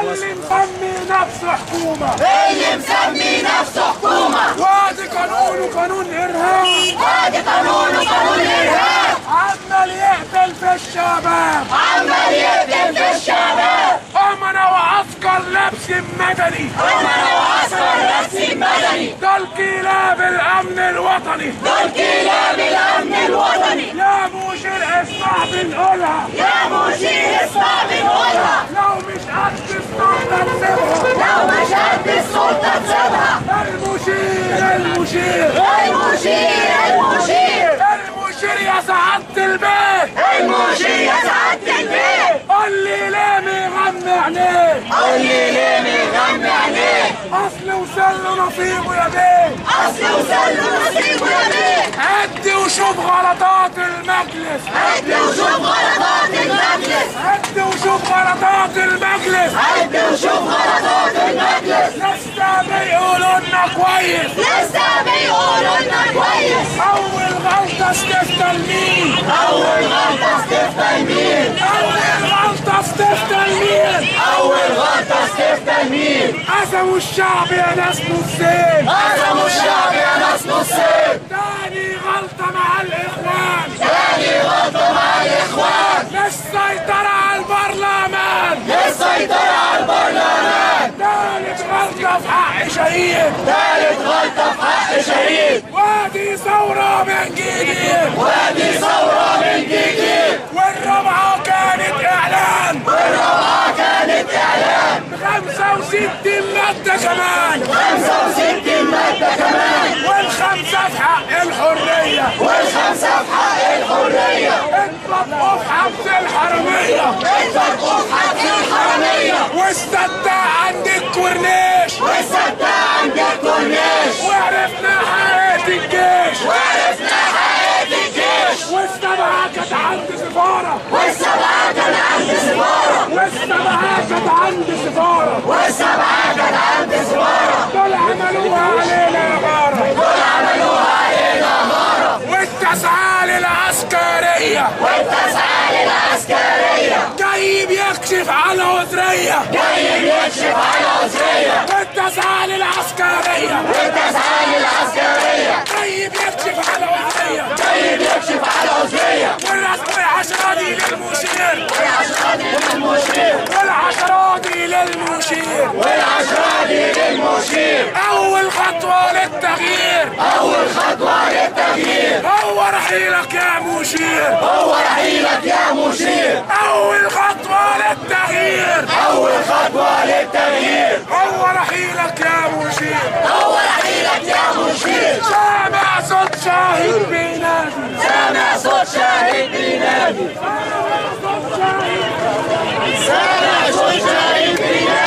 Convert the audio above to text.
اللي مسمي نفسه حكومة. اللي مسمي نفسه حكومة. وادي قانون وقانون إرهاب وادي قانون وقانون إرهاب عمال يقتل في الشباب. عمال يقتل في الشباب. أمنا وعسكر لبس مدني. أمنا وعسكر نفسي مدني. دول كلاب الأمن الوطني. دول كلاب الأمن الوطني. يا مشير اسمع بنقولها يا البيت المشير يا سعادة البيت قول لي ليه مغمى عينيه؟ قول لي ليه بيغمي عينيه. اصل وصل له نصيبه يا بيه. أصل وصل له نصيبه يا بيه. عد وشوف غلطات المجلس. عد وشوف غلطات المجلس. عد وشوف غلطات المجلس. عد وشوف غلطات المجلس. لسه بيقولوا لنا كويس. لسه بيقولوا لنا كويس اول غلطة استفتى مين أول غلطة استفتى مين اول غلطة استفتى مين أول غلطة استفتى مين قسموا الشعب يا ناس نصين قسموا الشعب يا ناس نصين تاني غلطة مع الإخوان. تاني غلطة مع الإخوان. للسيطرة على البرلمان. للسيطرة على البرلمان. تالت غلطة في حق شهيد. تالت غلطة في حق شهيد. وادي ثورة من جديد وادي ثورة من جديد والرابعة كانت إعلان والرابعة كانت إعلان 65 مادة كمان. 65 مادة كمان والخمسة في حق الحرية. والخمسة في حق الحرية اطلقوا في حبس الحرمية اتفقوا في حق الحرمية واستدى عند الكورنيش. والستة عند الكورنيش وعرفنا حياة الجيش. وعرفنا حياة الجيش والسبعة كانت عند سفارة. والسبعة كان عند سفارة. والسبعة كانت عند سفارة والسبعة كان عند للعسكرية والتسعة للعسكرية جاي بيكشف على وزرية جاي بيكشف على عسكرية والتسعة للعسكرية والتسعة للعسكرية جاي بيكشف على وزرية جاي بيكشف على عسكرية والعشرة دي للمشير والعشرة دي للمشير والعشرة دي للمشير والعشرة دي للمشير أول خطوة للتغيير أول خطوة للتغيير. هو رحيلك يا مشير هو رحيلك يا مشير أول خطوة للتغيير. أول خطوة للتغيير. هو رحيلك يا مشير هو رحيلك يا مشير سامع صوت شاهد بينادي. سامع صوت شاهد بينادي. سامع صوت شاهد سامع صوت شاهد